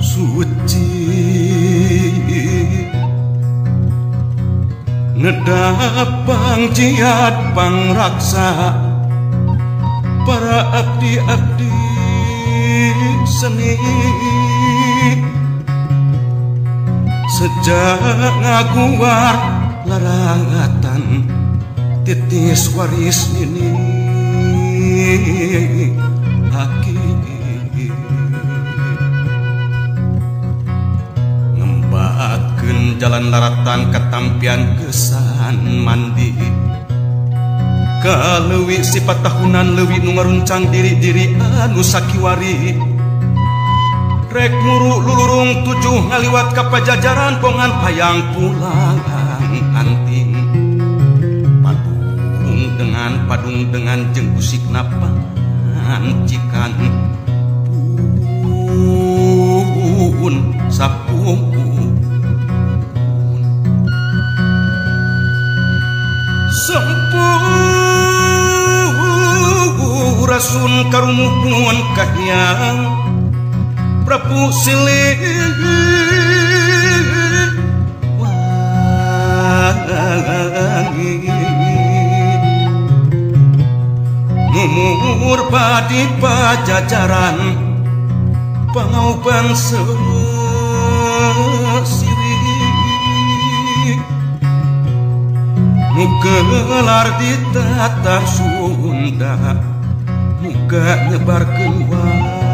suci. Nedapangjiatpang raksa para abdi-abdi seni. Sejak ngaguar larangatan titis waris ini aki nembaatkan jalan laratan ketampian kesan mandi kalauwi sifat tahunan nu ngaruncang diri-diri anu sakiwari. rek muruk lulurung tujuh ngaliwat ke pajajaran pongan payang pulang. Dengan padung dengan jeung usik napa cikan pun sapung Rasun karumuhun kahyang Prabu silih umur di pajajaran pengauban sesiwi mugelar di tatar Sunda muka nyebar keluar.